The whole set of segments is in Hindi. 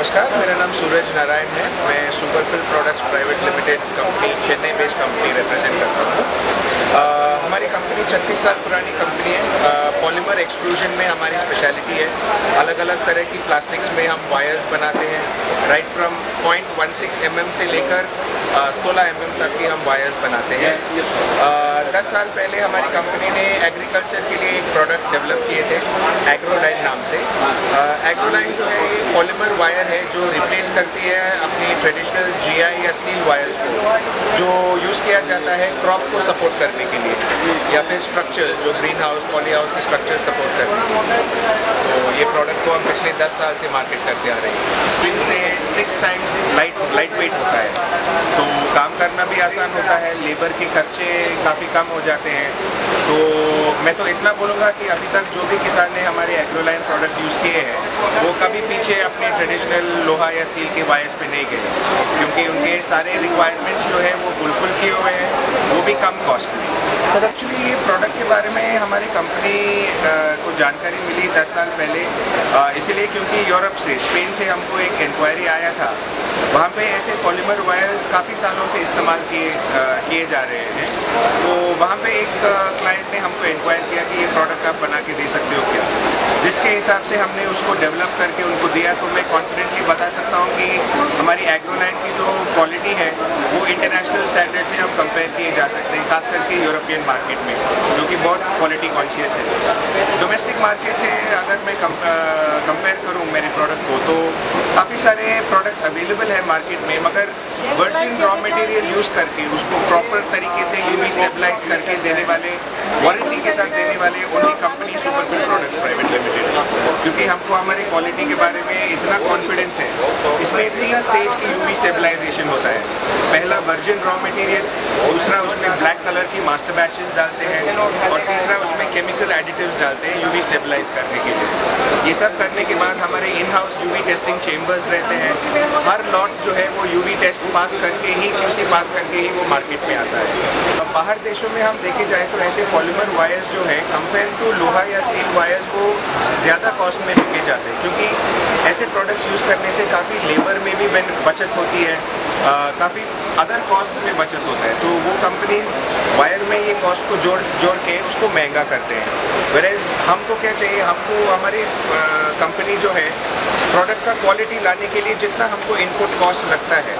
नमस्कार, मेरा नाम सूरज नारायण है। मैं Superfil products private limited company, Chennai based company represent करता हूँ। हमारी कंपनी 36 साल पुरानी कंपनी है। पॉलीमर एक्सक्लूजन में हमारी स्पेशलिटी है। अलग अलग तरह की प्लास्टिक्स में हम वायर्स बनाते हैं। Right from point one six M M से लेकर सोलह एम एम तक की हम वायर्स बनाते हैं। दस साल पहले हमारी कंपनी ने एग्रीकल्चर के लिए एक प्रोडक्ट डेवलप किए थे एग्रोलाइन नाम से। एग्रोलाइन जो है, ये पॉलीमर वायर है, जो रिप्लेस करती है अपनी ट्रेडिशनल जीआई या स्टील वायर्स को, जो यूज़ किया जाता है क्रॉप को सपोर्ट करने के लिए, या फिर स्ट्रक्चर्स जो ग्रीन हाउस पॉली हाउस के स्ट्रक्चर सपोर्ट करने के तो ये प्रोडक्ट को हम पिछले 10 साल से मार्केट करते आ रहे हैं। इनसे six times light light weight होता है। तो काम करना भी आसान होता है लेबर के खर्चे काफ़ी कम हो जाते हैं। तो मैं तो इतना बोलूँगा कि अभी तक जो भी किसान ने हमारे एग्रोलाइन प्रोडक्ट यूज़ किए हैं वो कभी पीछे अपने ट्रेडिशनल लोहा या स्टील के वायर्स पे नहीं गए। क्योंकि उनके सारे रिक्वायरमेंट्स जो है वो फुलफिल किए हुए हैं वो भी कम कॉस्ट में। सर एक्चुअली ये प्रोडक्ट के बारे में हमारी कंपनी को जानकारी मिली 10 साल पहले। इसीलिए क्योंकि यूरोप से स्पेन से हमको एक इंक्वायरी आया था। वहाँ पे ऐसे पॉलीमर वायर्स काफ़ी सालों से इस्तेमाल किए किए जा रहे हैं। तो वहाँ पे एक क्लाइंट ने हमको इंक्वायर किया कि ये प्रोडक्ट आप बना के दे सकते हो क्या? जिसके हिसाब से हमने उसको डेवलप करके उनको दिया तो मैं कॉन्फिडेंटली बता सकता हूँ कि हमारी एग्रोलाइन की जो क्वालिटी है, वो इंटरनेशनल स्टैंडर्ड से हम कंपेयर किए जा सकते हैं, खास करके यूरोपियन मार्केट में, जो कि बहुत क्वालिटी कॉन्शियस है। डोमेस्टिक मार्केट से अगर मैं कंपेयर करूँ मेरे प्रोडक्ट को तो काफ़ी सारे प्रोडक्ट्स अवेलेबल है मार्केट में, मगर वर्जिन रॉ मटेरियल यूज़ करके, उसको प्रॉपर तरीके से यूवी स्टेबलाइज करके देने वाले वारंटी के साथ देने वाले only company Superfil products private limited क्योंकि हमको हमारी क्वालिटी के बारे में इतना कॉन्फिडेंस है, इसमें तीन स्टेज की यूवी स्टेबलाइजेशन होता है। पहला वर्जिन रॉ मटेरियल दूसरा उसमें ब्लैक कलर की मास्टर बैचेस डालते हैं, और तीसरा उसमें केमिकल एडिटिव्स डालते हैं यूवी स्टेबलाइज करने के लिए। ये सब करने के बाद हमारे in house UV testing chambers रहते हैं। हर लॉट जो है वो यूवी टेस्ट पास करके ही क्यूसी पास करके ही वो मार्केट में आता है। बाहर देशों में हम देखे जाए तो ऐसे पॉलीमर वायर्स जो है कंपेयर टू लोहा या स्टील वायर्स वो ज़्यादा कॉस्ट में बिके जाते हैं। क्योंकि ऐसे प्रोडक्ट्स यूज़ करने से काफ़ी लेबर में भी बचत होती है काफ़ी अदर कॉस्ट में बचत होता है। तो वो कंपनीज़ वायर में ये कॉस्ट को जोड़ जोड़ के उसको महँगा करते हैं। वेरेज हमको क्या चाहिए? हमको, हमारी कंपनी जो है प्रोडक्ट का क्वालिटी लाने के लिए जितना हमको इनपुट कॉस्ट लगता है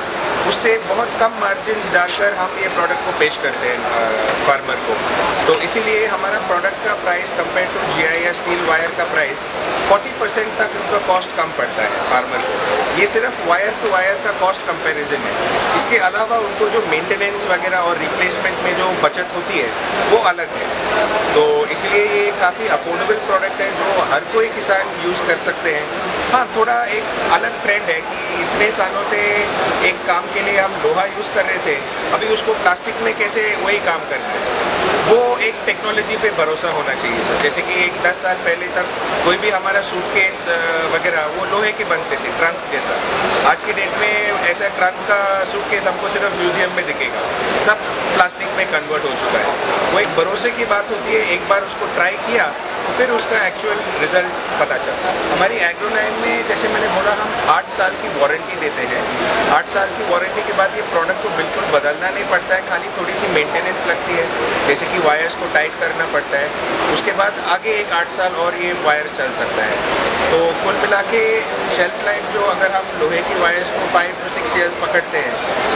उससे बहुत कम मार्जिन डालकर हम ये प्रोडक्ट को पेश करते हैं फार्मर को। तो इसीलिए हमारा प्रोडक्ट का price compare to G I या स्टील वायर का प्राइस 40 परसेंट तक उनका कॉस्ट कम पड़ता है फार्मर को। ये सिर्फ़ वायर टू वायर का कॉस्ट कंपैरिजन है। इसके अलावा उनको जो मेंटेनेंस वगैरह और रिप्लेसमेंट में जो बचत होती है, वो अलग है। तो इसलिए ये काफ़ी अफोर्डेबल प्रोडक्ट है, जो हर कोई किसान यूज़ कर सकते हैं। हाँ थोड़ा एक अलग ट्रेंड है कि इतने सालों से एक काम के लिए हम लोहा यूज़ कर रहे थे, अभी उसको प्लास्टिक में कैसे वही काम कर रहे हैं? वो एक टेक्नोलॉजी पे भरोसा होना चाहिए सर जैसे कि एक दस साल पहले तक कोई भी हमारा सूटकेस वगैरह, वो लोहे के बनते थे ट्रंक जैसा। आज के डेट में ऐसा ट्रंक का सूटकेस हमको सिर्फ़ म्यूज़ियम में दिखेगा। सब प्लास्टिक में कन्वर्ट हो चुका है। वो एक भरोसे की बात होती है, एक बार उसको ट्राई किया तो फिर उसका एक्चुअल रिज़ल्ट पता चलता हमारी एग्रोलाइन में, जैसे मैंने बोला, हम आठ साल की वारंटी देते हैं। आठ साल की वारंटी के बाद ये प्रोडक्ट को बिल्कुल बदलना नहीं पड़ता है खाली थोड़ी सी मेंटेनेंस लगती है जैसे कि वायर्स को टाइट करना पड़ता है, उसके बाद आगे एक आठ साल और ये वायर चल सकता है। तो कुल मिला के शेल्फ लाइफ जो अगर हम लोहे की वायर्स को फाइव टू सिक्स ईयर्स पकड़ते हैं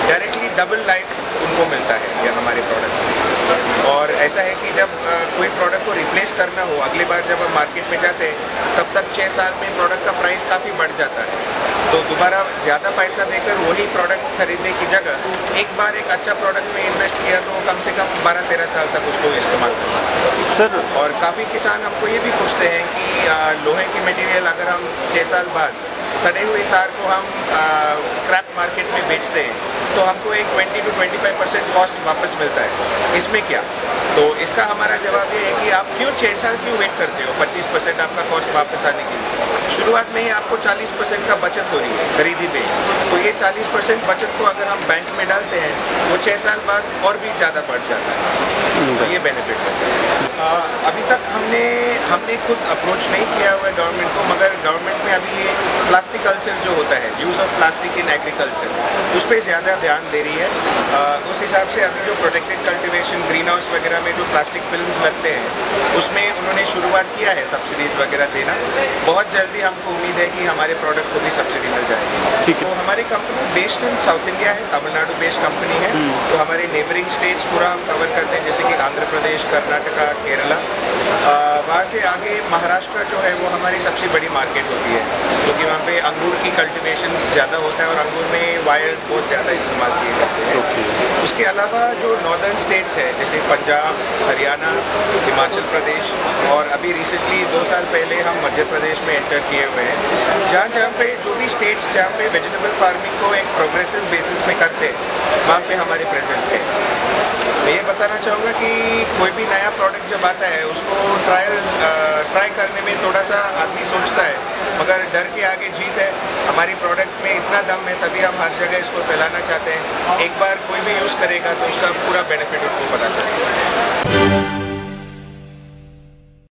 डायरेक्टली डबल लाइफ उनको मिलता है ये हमारे प्रोडक्ट्स और ऐसा है कि जब कोई प्रोडक्ट को रिप्लेस करना हो, अगली बार जब हम मार्केट में जाते हैं, तब छः साल में प्रोडक्ट का प्राइस काफ़ी बढ़ जाता है। तो दोबारा ज़्यादा पैसा देकर वही प्रोडक्ट खरीदने की जगह एक बार एक अच्छा प्रोडक्ट में इन्वेस्ट किया तो कम से कम बारह तेरह साल तक उसको इस्तेमाल कर सकते सर और काफ़ी किसान हमको ये भी पूछते हैं कि लोहे की मटेरियल अगर हम छः साल बाद सड़े हुए तार को हम स्क्रैप मार्केट में बेचते हैं तो हमको एक 20 टू 25 परसेंट कॉस्ट वापस मिलता है। इसमें क्या? तो इसका हमारा जवाब ये है कि आप क्यों छः साल क्यों वेट करते हो? 25 परसेंट आपका कॉस्ट वापस आने के लिए। शुरुआत में ही आपको 40 परसेंट का बचत हो रही है खरीदी में तो ये 40 परसेंट बचत को अगर हम बैंक में डालते हैं, वो छः साल बाद और भी ज़्यादा बढ़ जाता है। तो ये बेनिफिट है। अभी तक हमने हमने खुद अप्रोच नहीं किया हुआ है गवर्नमेंट को, मगर गवर्नमेंट में अभी ये प्लास्टिक कल्चर जो होता है use of plastic in agriculture उस पर ज़्यादा ध्यान दे रही है। उस हिसाब से अभी जो प्रोटेक्टेड कल्टिवेशन ग्रीन हाउस वगैरह में जो प्लास्टिक फ़िल्म लगते हैं उसमें उन्होंने शुरुआत किया है सब्सिडीज़ वगैरह देना। बहुत जल्दी हमको उम्मीद है कि हमारे प्रोडक्ट को भी सब्सिडी मिल जाएगी। ठीक है। तो हमारी company based in South India है तमिलनाडु बेस्ड कंपनी है। तो हमारे नेबरिंग स्टेट्स पूरा हम कवर करते हैं जैसे कि आंध्र प्रदेश कर्नाटका केरला। वहाँ से आगे महाराष्ट्र जो है वो हमारी सबसे बड़ी मार्केट होती है क्योंकि तो वहाँ पे अंगूर की कल्टीवेशन ज़्यादा होता है और अंगूर में वायर्स बहुत ज़्यादा इस्तेमाल किए जाते हैं। ओके। उसके अलावा जो नॉर्दर्न स्टेट्स है जैसे पंजाब हरियाणा हिमाचल प्रदेश और अभी रिसेंटली दो साल पहले हम मध्य प्रदेश में एंटर किए हुए हैं जहाँ जहाँ पे जो भी स्टेट्स जहाँ पे वेजिटेबल फ़ार्मिंग को एक प्रोग्रेसिव बेसिस में करते हैं वहाँ पे हमारी प्रेजेंस है। मैं ये बताना चाहूँगा कि कोई भी नया प्रोडक्ट जब आता है उसको ट्रायल ट्राई करने में थोड़ा सा आदमी सोचता है, मगर डर के आगे जीत है। हमारी प्रोडक्ट में इतना दम है, तभी हम हर जगह इसको फैलाना चाहते हैं। एक बार कोई भी यूज़ करेगा तो उसका पूरा बेनिफिट उनको पता चलेगा।